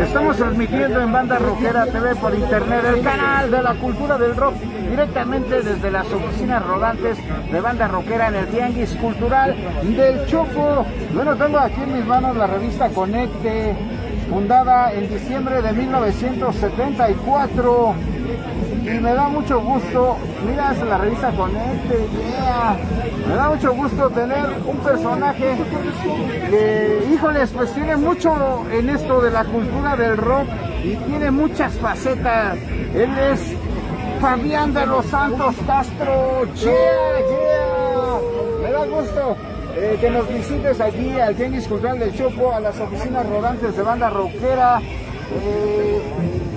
Estamos transmitiendo en Banda Rockera TV por internet, el canal de la cultura del rock, directamente desde las oficinas rodantes de Banda Rockera en el Tianguis Cultural del Choco. Bueno, tengo aquí en mis manos la revista Conecte, fundada en diciembre de 1974 y me da mucho gusto, mira, la revista Conecte, yeah. me da mucho gusto tener un personaje que, híjoles, pues tiene mucho en esto de la cultura del rock y tiene muchas facetas. Él es Fabián de los Santos Castro, yeah, yeah. me da gusto. eh, que nos visites aquí al Tianguis Cultural del Chopo, a las oficinas rodantes de banda rockera. Eh,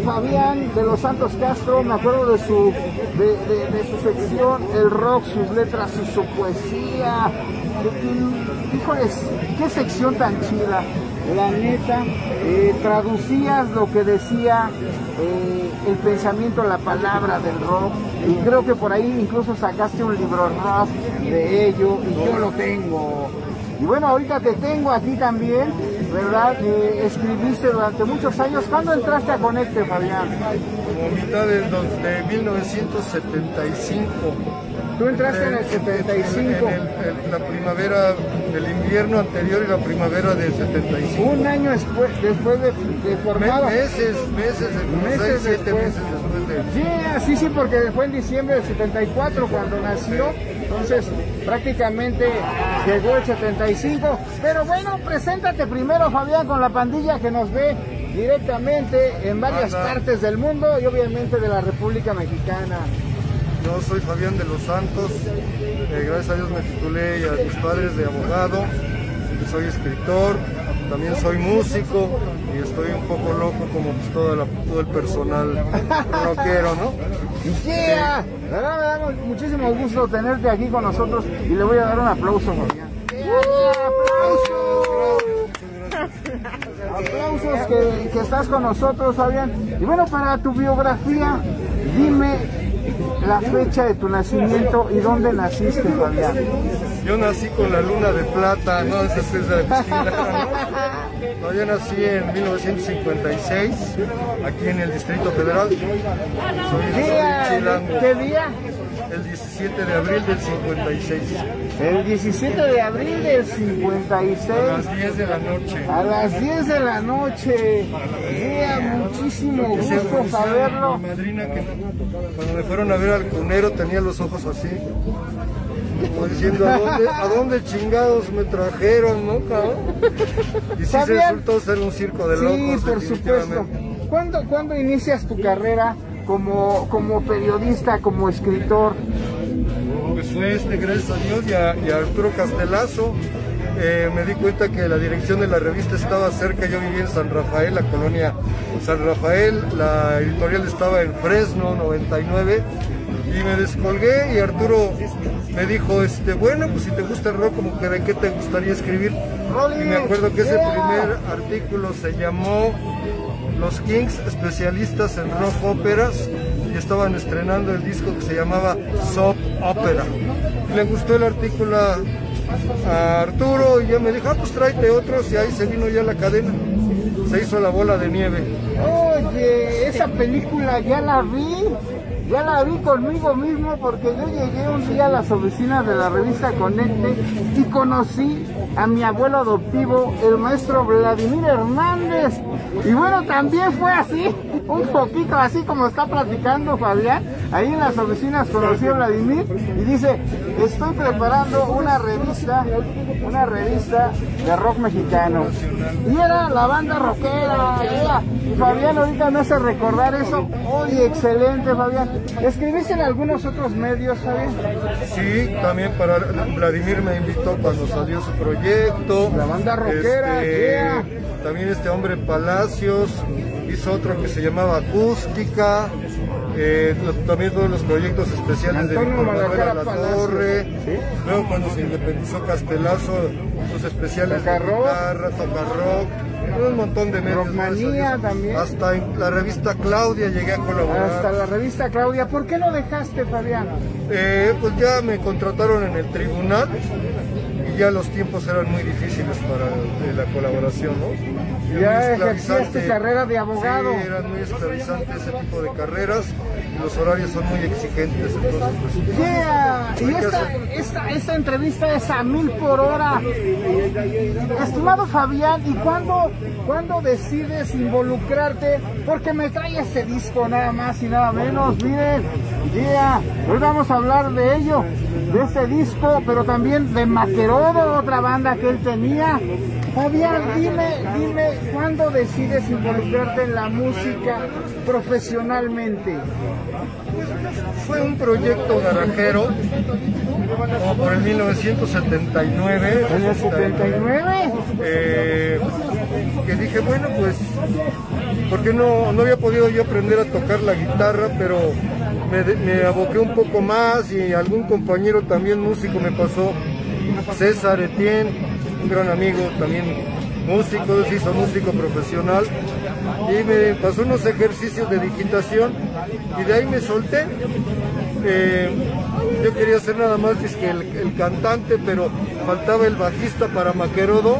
Fabián de los Santos Castro, me acuerdo de su, de, su sección, el rock, sus letras y su poesía. Y, Híjoles, qué sección tan chida. La neta, eh, traducías lo que decía eh, el pensamiento, la palabra del rock. Y creo que por ahí incluso sacaste un libro rock de ello y yo lo tengo. Y bueno, ahorita te tengo aquí también, ¿verdad? Que escribiste durante muchos años. ¿Cuándo entraste a Conecte, Fabián? como mitad do- de 1975. Tú entraste en el 75. En, el- en la primavera del invierno anterior y la primavera del 75. Un año después, después de, de formado. meses, meses, Meses seis, siete después. meses después de... Sí, sí, sí, porque fue en diciembre del 74 cuando nació, entonces prácticamente llegó el 75. Pero bueno, preséntate primero, Fabián, con la pandilla que nos ve directamente en varias partes del mundo y obviamente de la República Mexicana. Yo soy Fabián de los Santos, eh, gracias a Dios me titulé y a mis padres de abogado, soy escritor, también soy músico y estoy un poco loco como pues, la- todo el personal rockero, ¿no? ¡Yeah! La verdad me da mu- muchísimo gusto tenerte aquí con nosotros y le voy a dar un aplauso, Fabián. Aplausos que, que estás con nosotros, Fabián. Y bueno, para tu biografía, dime la fecha de tu nacimiento y dónde naciste, Fabián. Yo nací con la luna de plata, no, esa es de la piscina, yo nací en 1956, aquí en el Distrito Federal. Soy, soy Día, chilango. ¿Qué día? El 17 de abril del 56, El 17 de abril del 56. a las 10 de la noche. A las 10 de la noche. Yeah, muchísimo gusto saberlo. Mi madrina que cuando me fueron a ver al cunero tenía los ojos así. Como diciendo, ¿a dónde, a dónde chingados me trajeron, no, cabrón? Y sí se Fabián. resultó ser un circo de locos, Sí, por supuesto. ¿Cuándo, cuándo inicias tu carrera como, como periodista, como escritor? Pues fue este, gracias a Dios y a, y a Arturo Castelazo. eh, me di cuenta que la dirección de la revista estaba cerca, yo vivía en San Rafael, la colonia San Rafael, la editorial estaba en Fresno 99 y me descolgué y Arturo me dijo, este, bueno, pues si te gusta el rock, como que de qué te gustaría escribir. Y me acuerdo que ese primer artículo se llamó Los Kings, especialistas en rock óperas, y estaban estrenando el disco que se llamaba Soap Opera. Le gustó el artículo a Arturo y ya me dijo, ah, pues tráete otros, y ahí se vino ya la cadena. Se hizo la bola de nieve. Oye, esa película ya la vi. Ya la vi conmigo mismo porque yo llegué un día a las oficinas de la revista Conecte y conocí a mi abuelo adoptivo, el maestro Vladimir Hernández. Y bueno, también fue así, un poquito así como está platicando Fabián. Ahí en las oficinas conocí a Vladimir y dice, estoy preparando una revista, una revista de rock mexicano. Y era la banda rockera, era. Y Fabián ahorita me hace recordar eso. Oye, excelente Fabián. ¿Escribiste en algunos otros medios, Fabián? Sí, también para Vladimir me invitó cuando salió su proyecto. La banda rockera, Este, yeah. También este hombre Palacios hizo otro que se llamaba Acústica. Eh, también todos los proyectos especiales de Víctor Manuel La Torre. ¿sí? Luego cuando se independizó Castelazo, sus especiales de guitarra, un montón de medios. Rockmanía también. Hasta en la revista Claudia llegué a colaborar. Hasta la revista Claudia. ¿Por qué lo dejaste, Fabián? Eh, pues ya me contrataron en el tribunal ya los tiempos eran muy difíciles para eh, la colaboración, ¿no? Ya ejercías tu carrera de abogado. Sí, eran muy esclavizantes ese tipo de carreras y los horarios son muy exigentes. Entonces, pues, yeah. Y esta, esta, esta, entrevista es a mil por hora. Estimado Fabián, ¿y cuándo, cuándo decides involucrarte? Porque me trae este disco nada más y nada menos. Miren, yeah. hoy vamos a hablar de ello, de este disco, pero también de Maquerodo, otra banda que él tenía. Fabián, dime, dime, ¿cuándo decides involucrarte en la música profesionalmente? Fue un proyecto garajero, como por el 1979. ¿En el 79? Eh, que dije, bueno, pues, porque no, no había podido yo aprender a tocar la guitarra, pero me, me aboqué un poco más y algún compañero también músico me pasó, César Etienne, un gran amigo también músico, se hizo músico profesional y me pasó unos ejercicios de digitación y de ahí me solté. Eh, yo quería ser nada más que el, el, cantante, pero faltaba el bajista para Maquerodo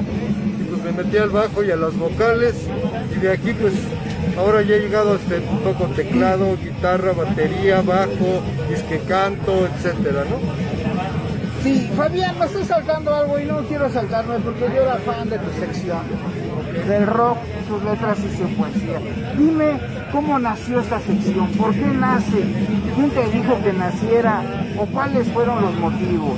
y pues me metí al bajo y a las vocales y de aquí pues ahora ya he llegado a este toco teclado, guitarra, batería, bajo, disque canto, etcétera, ¿no? Sí, Fabián, me estoy saltando algo y no quiero saltarme porque yo era fan de tu sección, del rock, sus letras y su poesía. Dime cómo nació esta sección, por qué nace, quién te dijo que naciera o cuáles fueron los motivos.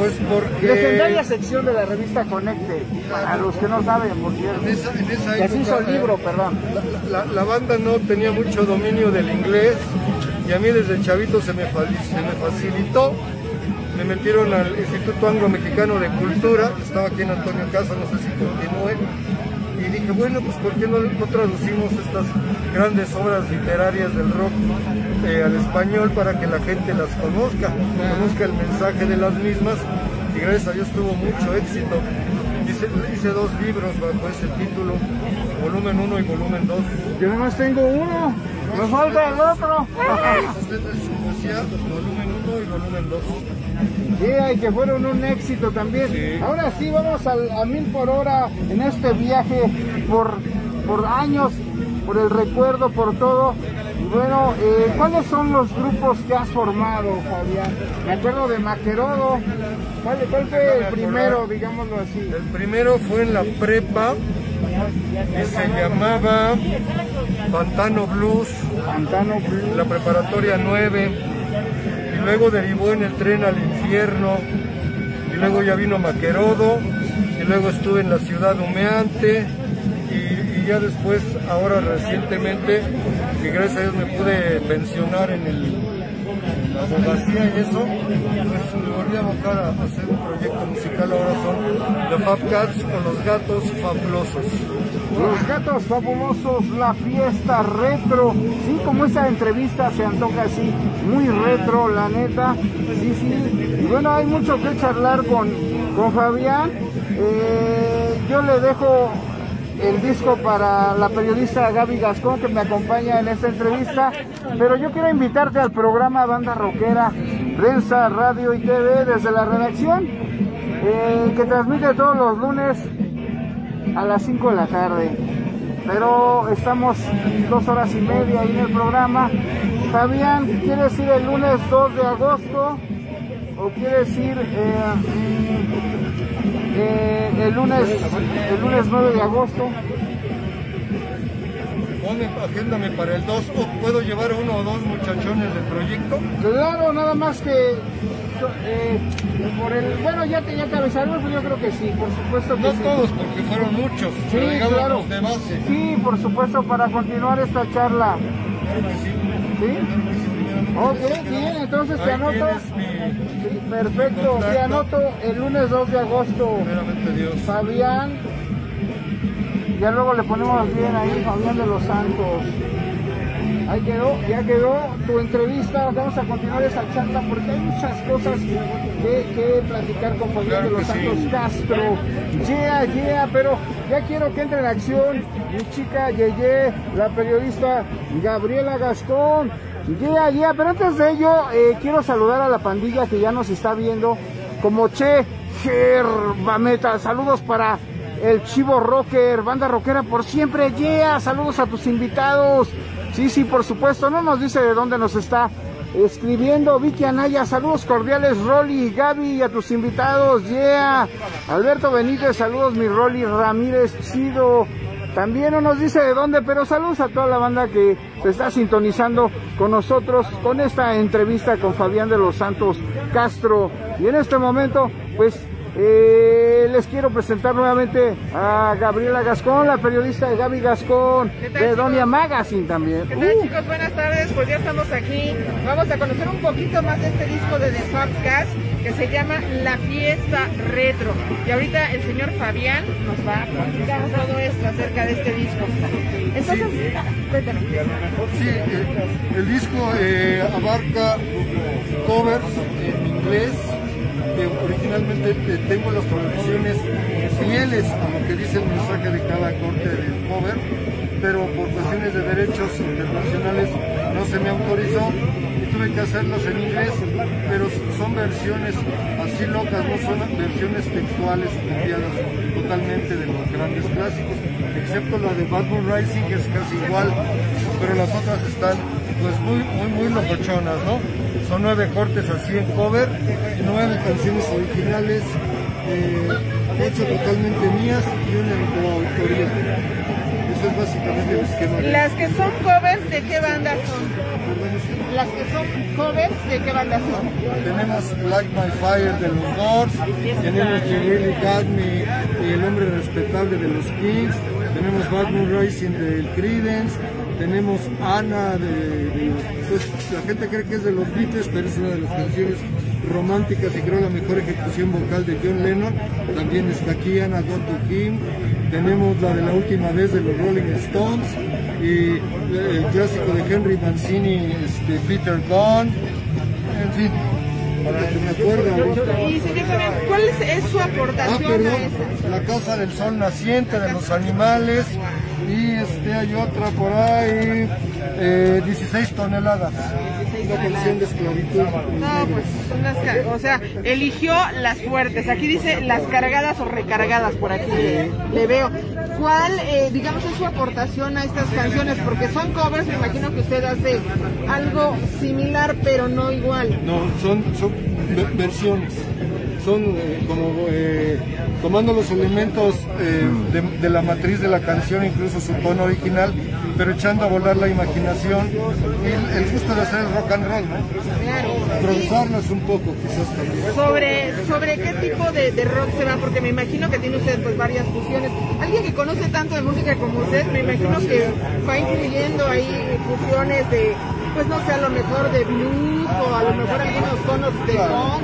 Pues porque... Legendaria sección de la revista Conecte, para los que no saben, por cierto. En esa, en esa época, hizo el libro, perdón. La, la, la, banda no tenía mucho dominio del inglés y a mí desde chavito se me, se me facilitó me metieron al Instituto Anglo-Mexicano de Cultura, estaba aquí en Antonio Casa, no sé si continúe, y dije, bueno, pues ¿por qué no, no traducimos estas grandes obras literarias del rock eh, al español para que la gente las conozca, conozca el mensaje de las mismas, y gracias a Dios tuvo mucho éxito. Hice, hice dos libros bajo ese título, volumen 1 y volumen 2. Yo nomás tengo uno, me falta el otro. volumen 1 y volumen 2. Yeah, y que fueron un éxito también. Sí. Ahora sí, vamos al, a mil por hora en este viaje por, por años, por el recuerdo, por todo. Bueno, eh, ¿cuáles son los grupos que has formado, Fabián? Me acuerdo de Maquerodo. ¿Cuál, cuál fue el primero, digámoslo así? El primero fue en la prepa, que se llamaba Pantano Blues. Pantano Blues. La preparatoria 9 y luego derivó en el tren al infierno, y luego ya vino Maquerodo, y luego estuve en la ciudad humeante, ya después, ahora recientemente, que gracias a Dios me pude pensionar en el la abogacía y eso, pues me volví a abocar a hacer un proyecto musical, ahora son The Fab Cats o Los Gatos Fabulosos. Los gatos fabulosos, la fiesta retro. Sí, como esa entrevista se antoja así, muy retro, la neta. Sí, sí. Y bueno, hay mucho que charlar con, con Fabián. Eh, yo le dejo el disco para la periodista Gaby Gascón que me acompaña en esta entrevista. Pero yo quiero invitarte al programa Banda Rockera, Prensa, Radio y TV desde la redacción, eh, que transmite todos los lunes a las 5 de la tarde. Pero estamos dos horas y media ahí en el programa. Fabián, ¿quieres ir el lunes 2 de agosto? ¿O quieres ir eh, eh, el, lunes, el lunes 9 de agosto? Agéndame para el 2. ¿Puedo llevar uno o dos muchachones del proyecto? Claro, nada más que eh, por el, bueno, ya te, ya te avisaremos, pero yo creo que sí, por supuesto que No sí. todos, porque fueron muchos, Sí, pero digamos claro. los de base. Sí, por supuesto, para continuar esta charla. Claro que sí. ¿Sí? Ok, bien, entonces te tienes mi, Sí, perfecto, te anoto el lunes 2 de agosto. primeramente Dios. Fabián, ya luego le ponemos bien ahí, Fabián de los Santos. Ahí quedó, ya quedó tu entrevista. Vamos a continuar esa charla porque hay muchas cosas que, que platicar con Fabián Claro de los Santos sí. Castro. Yeah, yeah, pero ya quiero que entre en acción mi chica Yeye, la periodista Gabriela Gascón. Yeah, yeah, pero antes de ello, eh, quiero saludar a la pandilla que ya nos está viendo, como Che, Herba Metal. Saludos para el Chivo Rocker, banda rockera por siempre. Yeah, saludos a tus invitados. Sí, sí, por supuesto. No nos dice de dónde nos está escribiendo Vicky Anaya, saludos cordiales Rolly, Gaby y a tus invitados, yeah, Alberto Benítez, saludos mi Rolly Ramírez, chido, también no nos dice de dónde, pero saludos a toda la banda que se está sintonizando con nosotros con esta entrevista con Fabián de los Santos Castro. Y en este momento, pues eh, les quiero presentar nuevamente a Gabriela Gascón, la periodista de Gaby Gascón, de Donia Magazine también. ¿Qué tal uh. chicos? Buenas tardes, pues ya estamos aquí. Vamos a conocer un poquito más de este disco de The Fabcast que se llama La Fiesta Retro. Y ahorita el señor Fabián nos va a platicar todo esto acerca de este disco. Entonces, sí. Sí, el, disco eh, abarca covers en inglés originalmente tengo las producciones fieles a lo que dice el mensaje de cada corte del cover, pero por cuestiones de derechos internacionales no se me autorizó y tuve que hacerlos en inglés, pero son versiones así locas, no son versiones textuales copiadas totalmente de los grandes clásicos, excepto la de Batman Rising que es casi igual, pero las otras están pues muy, muy, muy locochonas, ¿no? Son nueve cortes así en cover, nueve canciones originales, eh, ocho totalmente mías y una en autoría. Eso es básicamente el esquema. Las que son covers, ¿de qué banda son? Las que son covers, ¿de qué banda son? Tenemos Like My Fire de los Doors, tenemos You Really Got Me y El Hombre Respetable de los Kings, tenemos Bad Moon Rising del Creedence, tenemos Ana de, pues, la gente cree que es de los Beatles, pero es una de las canciones románticas y creo la mejor ejecución vocal de John Lennon. También está aquí Ana Go to Him. Tenemos la de la última vez de los Rolling Stones y eh, el clásico de Henry Mancini, este, Peter Gunn. En fin, para que me acuerde Y ¿cuál es, su aportación ah, perdón, La Casa del Sol Naciente de los Animales y este hay otra por ahí, 16 eh, toneladas. Una de esclavitud. No, pues unas, o sea, eligió las fuertes. Aquí dice las cargadas o recargadas, por aquí le, veo. ¿Cuál, eh, digamos, es su aportación a estas canciones? Porque son covers, me imagino que usted hace algo similar, pero no igual. No, son, son versiones son eh, como eh, tomando los elementos eh, de, la matriz de la canción, incluso su tono original, pero echando a volar la imaginación y el, gusto de hacer el rock and roll, ¿no? un poco, quizás también. Sobre, sobre qué tipo de, de, rock se va, porque me imagino que tiene usted pues varias fusiones. Alguien que conoce tanto de música como usted, me imagino que va incluyendo ahí fusiones de pues no sé, a lo mejor de blues o a lo mejor algunos tonos de rock,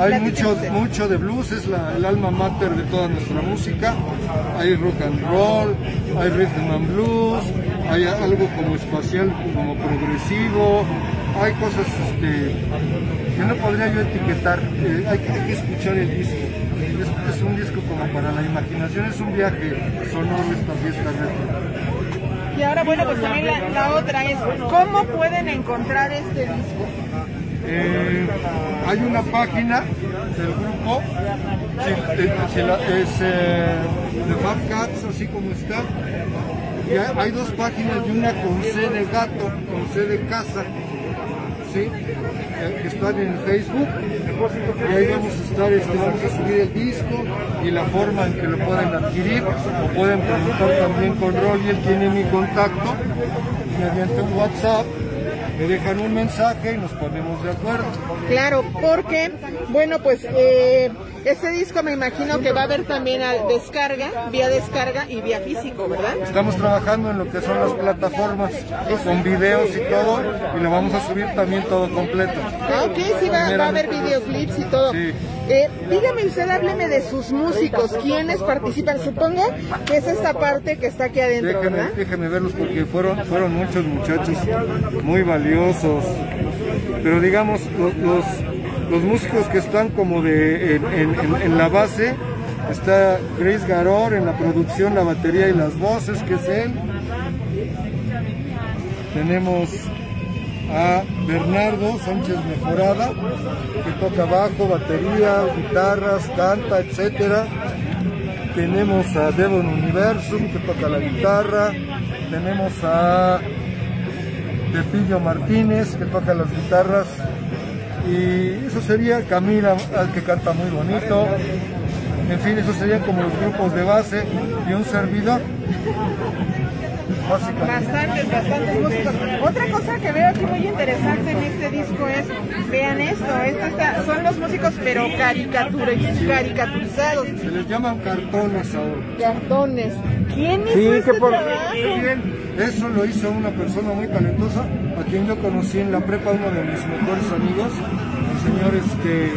Hay mucho, mucho de blues, es la, el alma mater de toda nuestra música. Hay rock and roll, hay rhythm and blues, hay algo como espacial, como progresivo, hay cosas este, que no podría yo etiquetar, eh, hay, que, escuchar el disco. Es, es, un disco como para la imaginación, es un viaje sonoro esta fiesta retro. Y ahora, bueno, pues también la, otra es, ¿cómo pueden encontrar este disco? Eh, hay una página del grupo, es eh, de Fab Cats, así como está. Y hay, dos páginas y una con C de gato, con C de casa. ¿sí? Que están en Facebook. Y ahí vamos a estar, este, vamos a subir el disco y la forma en que lo pueden adquirir. O pueden preguntar también con Rolly, él tiene mi contacto. Mediante un WhatsApp me dejan un mensaje y nos ponemos de acuerdo. Claro, porque, bueno, pues eh, este disco me imagino que va a haber también a descarga, vía descarga y vía físico, ¿verdad? Estamos trabajando en lo que son las plataformas, con videos y todo, y lo vamos a subir también todo completo. Ah, ok, sí, va, a haber videoclips y todo. Sí. Eh, dígame usted, hábleme de sus músicos, quiénes participan. Supongo que es esta parte que está aquí adentro, déjeme, Déjeme verlos porque fueron, fueron muchos muchachos muy valiosos. Pero digamos, los, los, músicos que están como de en, la base, está Chris Garor en la producción, la batería y las voces, que es él. Tenemos a Bernardo Sánchez Mejorada, que toca bajo, batería, guitarras, canta, etcétera. Tenemos a Devon Universum, que toca la guitarra. Tenemos a Pepillo Martínez, que toca las guitarras. Y eso sería Camila, que canta muy bonito. En fin, esos serían como los grupos de base y un servidor. Bastantes, bastantes músicos. Otra cosa que veo aquí muy interesante en este disco es, vean esto, esto son los músicos pero caricaturizados. Se les llaman cartones ahora. Cartones. ¿Quién hizo sí, este por... Eso lo hizo una persona muy talentosa, a quien yo conocí en la prepa, uno de mis mejores amigos, el señor este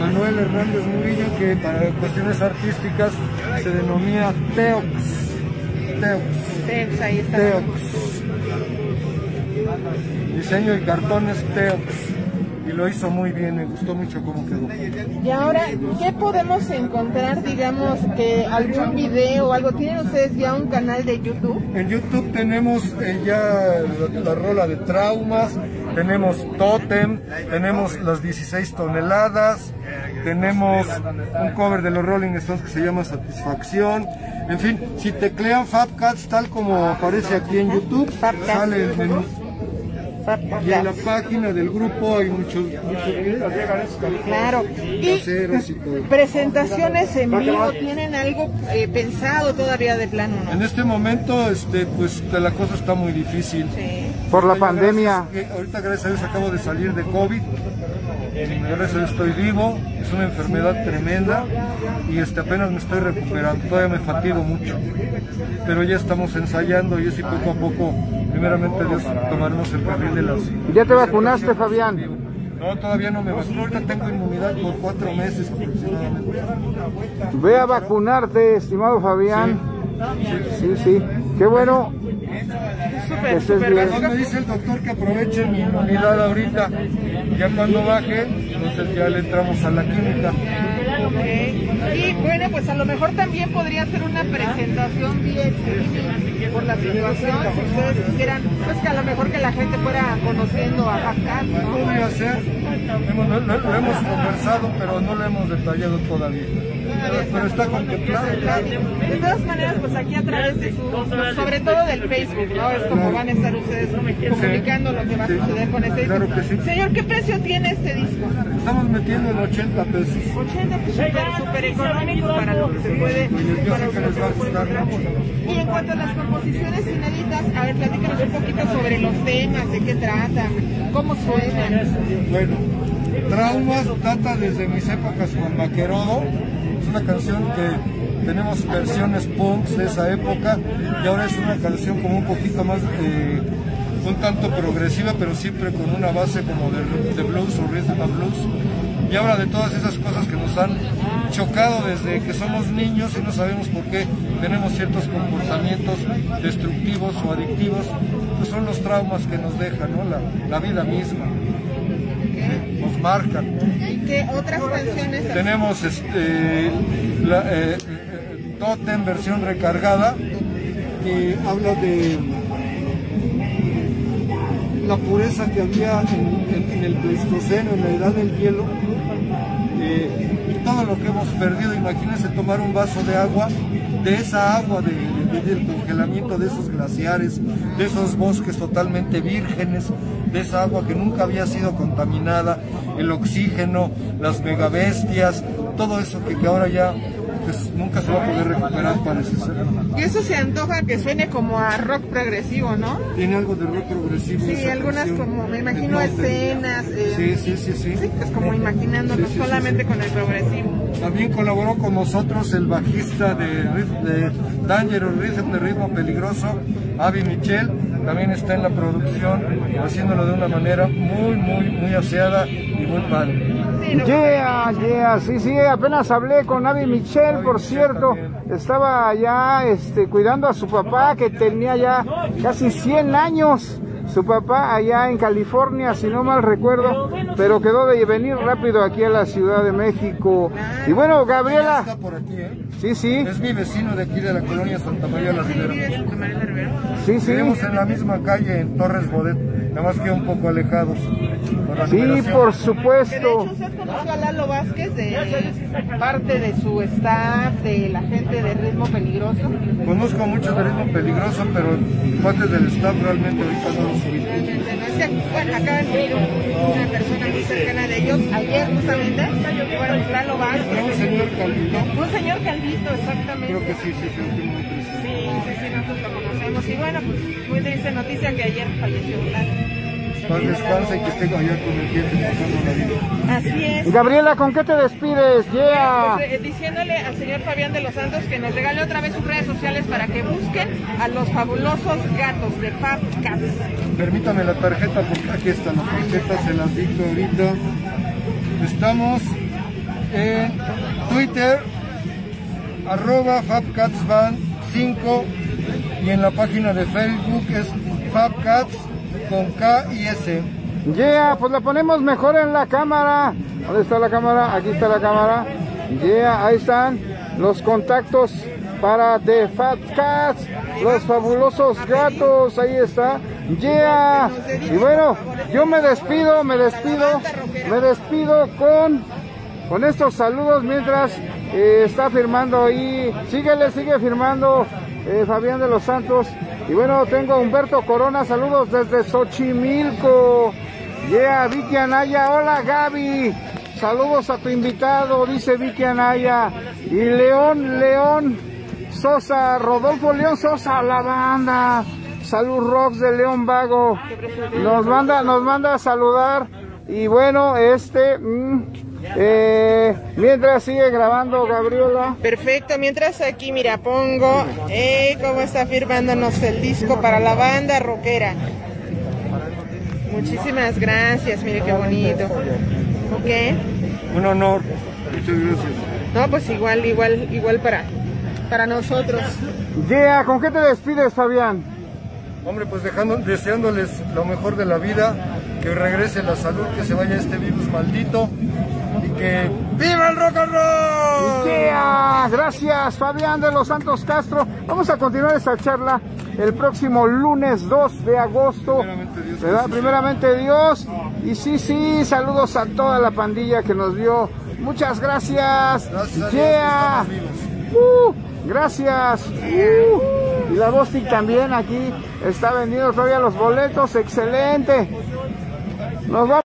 Manuel Hernández Murillo, que para cuestiones artísticas se denomina Teox. Teox. Teox, ahí está. Teox. Diseño y cartones Teox. Y lo hizo muy bien, me gustó mucho cómo quedó. Y ahora, ¿qué podemos encontrar, digamos, que algún video o algo? ¿Tienen ustedes ya un canal de YouTube? En YouTube tenemos eh, ya la rola de traumas, tenemos Totem, tenemos las 16 toneladas, tenemos un cover de los Rolling Stones que se llama Satisfacción. En fin, si teclean Fab Cats tal como aparece aquí en YouTube, sale el menú. Y en la página del grupo hay muchos, muchos Claro. Y, presentaciones en vivo, ¿tienen algo eh, pensado todavía de plano? En este momento, este, pues la cosa está muy difícil. Por la pandemia. ahorita gracias a Dios acabo de salir de COVID Gracias a Dios estoy vivo, una enfermedad tremenda y este, apenas me estoy recuperando, todavía me fatigo mucho. Pero ya estamos ensayando y así poco a poco, primeramente Dios, tomaremos el carril de las... ¿Ya te vacunaste, Fabián? No, todavía no me vacuno. Ahorita tengo inmunidad por cuatro meses aproximadamente. Ve a vacunarte, estimado Fabián. Sí, sí, sí. Qué bueno Súper, súper Me dice el doctor que aproveche mi inmunidad ahorita. Ya cuando baje, entonces ya le entramos a la química. Y bueno, pues a lo mejor también podría ser una presentación bien por la situación, si ustedes quisieran, pues que a lo mejor que la gente fuera conociendo a acá. ¿no? Podría ser, hemos, lo, lo, hemos conversado, pero no lo hemos detallado todavía. Pero está contemplado. De todas maneras, pues aquí a través de su, sobre todo del Facebook, ¿no? Es como van a estar ustedes comunicando lo que va a suceder con este claro que sí. Señor, ¿qué precio tiene este disco? Estamos metiendo en 80 pesos. 80 pesos, súper económico para lo que se puede. Yo sé que les va a gustar Y en cuanto a las composiciones inéditas, a ver, platícanos un poquito sobre los temas, de qué tratan, cómo suenan. Bueno, Traumas data desde mis épocas con Vaquerodo una canción que tenemos versiones punks de esa época y ahora es una canción como un poquito más, eh, un tanto progresiva, pero siempre con una base como de, blues o rhythm and blues. Y habla de todas esas cosas que nos han chocado desde que somos niños y no sabemos por qué tenemos ciertos comportamientos destructivos o adictivos, pues son los traumas que nos dejan, ¿no? la, la vida misma marcan. ¿Qué otras canciones? Tenemos este, la, eh, Totem versión recargada que habla de la pureza que había en, el Pleistoceno, en la edad del hielo, eh, y todo lo que hemos perdido. Imagínense tomar un vaso de agua, de esa agua de, del congelamiento de esos glaciares, de esos bosques totalmente vírgenes, de esa agua que nunca había sido contaminada, el oxígeno, las megabestias, todo eso que ahora ya pues, nunca se va a poder recuperar, parece ser. Y eso se antoja que suene como a rock progresivo, ¿no? Tiene algo de rock progresivo. Sí, algunas como, me imagino escenas. Eh, sí, sí, sí, sí. Sí, es como imaginándonos solamente con el progresivo. También colaboró con nosotros el bajista de, de Dangerous Rhythm, de ritmo peligroso, Avi Michel también está en la producción, haciéndolo de una manera muy, muy, muy aseada y muy padre. Yeah, yeah, sí, sí, apenas hablé con Avi Michel, por cierto, estaba ya este, cuidando a su papá que tenía ya casi 100 años. Su papá allá en California, si no mal recuerdo, pero quedó de venir rápido aquí a la Ciudad de México. Y bueno, Gabriela. Está por aquí, ¿eh? Sí, sí. Es mi vecino de aquí de la colonia Santa María la Ribera. Sí, sí. Vivimos en la misma calle, en Torres Bodet, nada más que un poco alejados. por Sí, por De hecho, supuesto. usted conoció a Lalo Vázquez de parte de su staff, de la gente de Ritmo Peligroso. Conozco mucho de ritmo peligroso, pero parte del staff realmente ahorita no. Es que, bueno, acaban de ir una persona muy cercana de ellos, ayer justamente, Lalo un señor Calvino, Un señor Calvito, exactamente. creo que sí, sí, sí, sí, muy triste. Sí, sí, sí, nosotros lo conocemos. Y bueno, pues muy triste noticia que ayer falleció Lalo. Paz descansa y que esté allá con el cliente pasando la vida. Así es. Gabriela, ¿con qué te despides? Yeah. Pues, eh, diciéndole al señor Fabián de los Santos que nos regale otra vez sus redes sociales para que busquen a los fabulosos gatos de Fab Cats. Permítame la tarjeta porque aquí está la tarjeta, se las dicto ahorita. Estamos en Twitter, arroba FabCatsBand5 y en la página de Facebook es FabCats con K y S. Yeah, pues la ponemos mejor en la cámara. ¿Dónde está la cámara? Aquí está la cámara. Yeah, ahí están los contactos para The Fat Cats, los fabulosos gatos. Ahí está. Yeah. Y bueno, yo me despido, me despido, me despido con con estos saludos mientras eh, está firmando ahí. Síguele, sigue firmando eh, Fabián de los Santos. Y bueno, tengo a Humberto Corona, saludos desde Xochimilco. Yeah, Vicky Anaya, hola Gaby. Saludos a tu invitado, dice Vicky Anaya. Y León, León Sosa, Rodolfo León Sosa, la banda. Salud Rocks de León Vago. Nos manda, nos manda a saludar. Y bueno, este, mm, eh, mientras sigue grabando Gabriela. Perfecto, mientras aquí, mira, pongo eh, cómo está firmándonos el disco para la banda rockera. Muchísimas gracias, mire qué bonito. Ok. Un honor. Muchas gracias. No, pues igual, igual, igual para, para nosotros. Yeah, ¿con qué te despides, Fabián? Hombre, pues dejando, deseándoles lo mejor de la vida, que regrese la salud, que se vaya este virus maldito que ¡Viva el rock and roll! Yeah, gracias, Fabián de los Santos Castro. Vamos a continuar esta charla el próximo lunes 2 de agosto. Primeramente Dios. ¿verdad? Primeramente Dios. Y sí, sí, saludos a toda la pandilla que nos vio. Muchas gracias. Gracias Yeah. Uh, gracias. Uh, y la Bostic también aquí está vendiendo todavía los boletos. Excelente. Nos vamos.